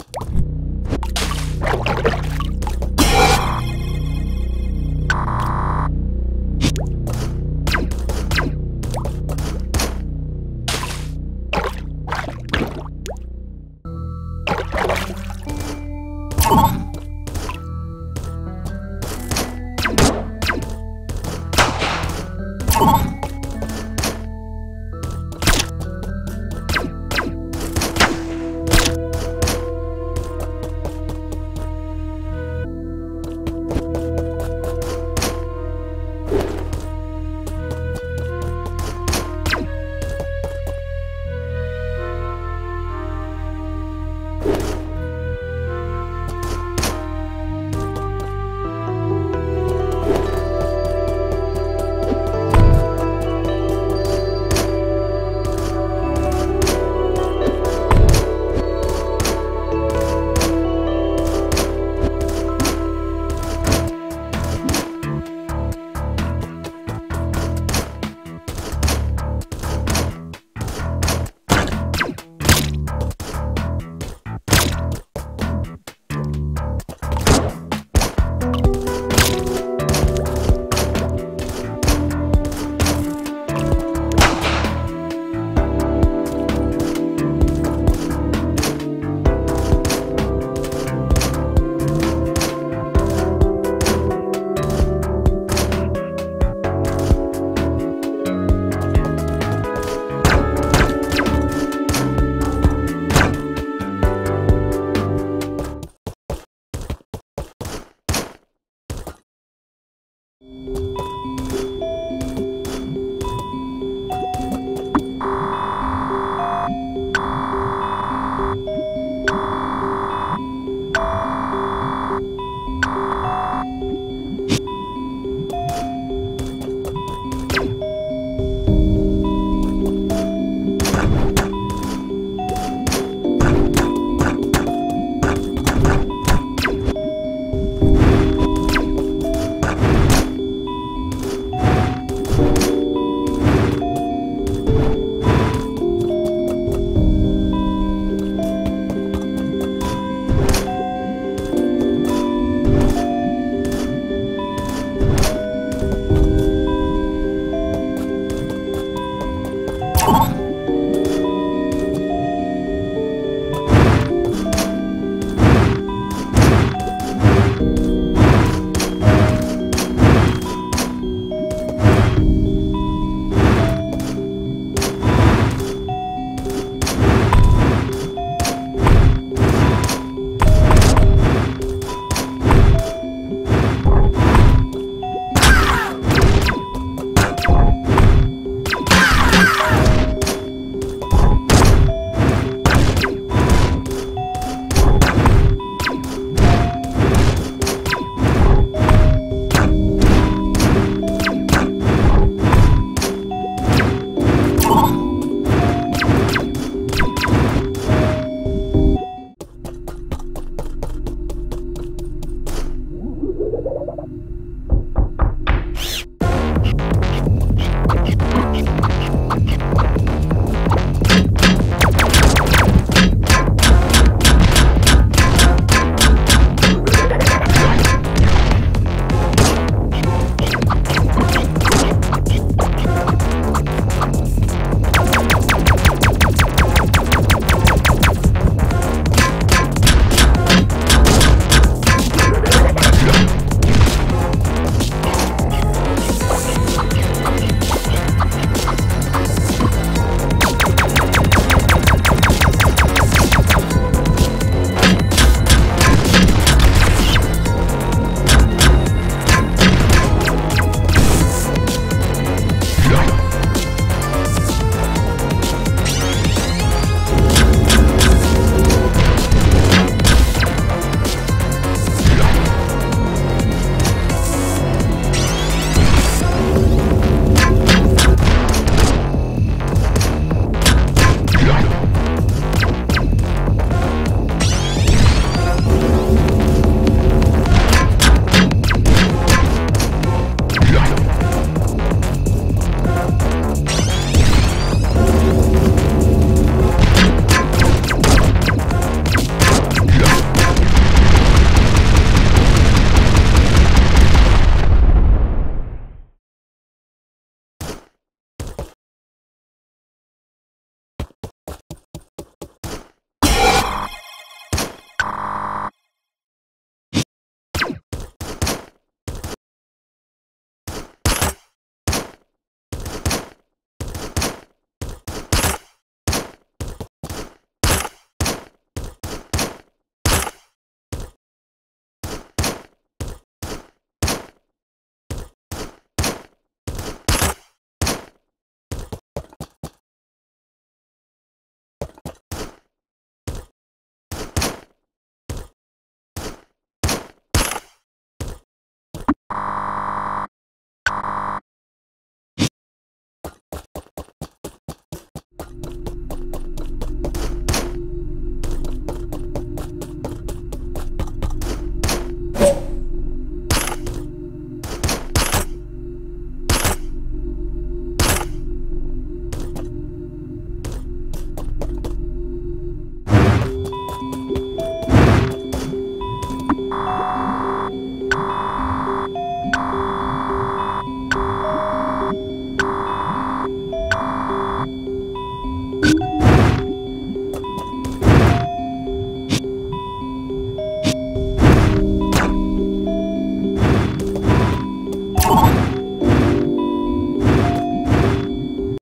you